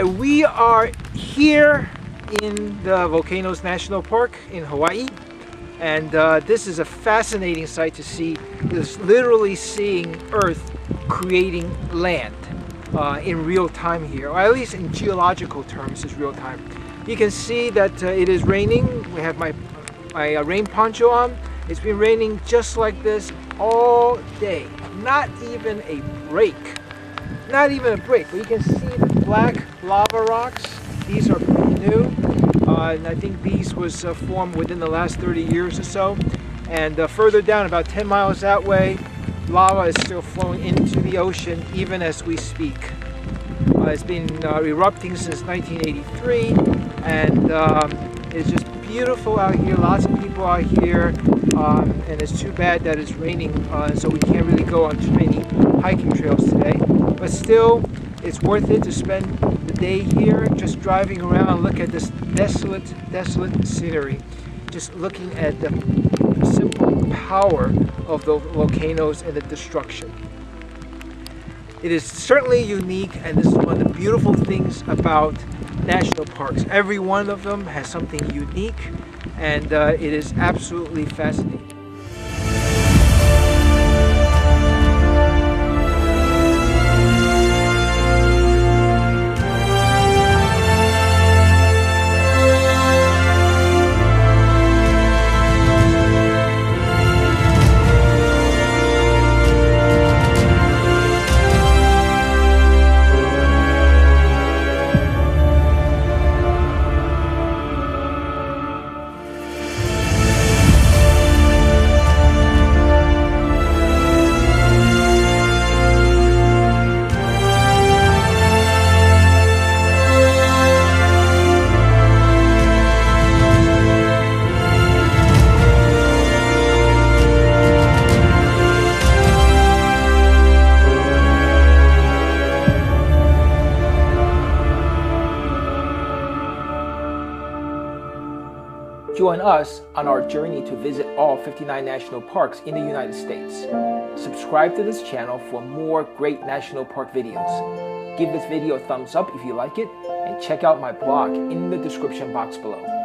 We are here in the Volcanoes National Park in Hawaii and uh, this is a fascinating sight to see. It's literally seeing Earth creating land uh, in real time here, or at least in geological terms is real time. You can see that uh, it is raining. We have my, my uh, rain poncho on. It's been raining just like this all day. Not even a break. Not even a break. But you can see black lava rocks. These are pretty new. Uh, and I think these was uh, formed within the last 30 years or so. And uh, further down, about 10 miles that way, lava is still flowing into the ocean even as we speak. Uh, it's been uh, erupting since 1983 and um, it's just beautiful out here. Lots of people out here um, and it's too bad that it's raining uh, so we can't really go on too many hiking trails today. But still, it's worth it to spend the day here just driving around and look at this desolate, desolate scenery. Just looking at the simple power of the volcanoes and the destruction. It is certainly unique and this is one of the beautiful things about national parks. Every one of them has something unique and uh, it is absolutely fascinating. Join us on our journey to visit all 59 national parks in the United States. Subscribe to this channel for more great national park videos. Give this video a thumbs up if you like it, and check out my blog in the description box below.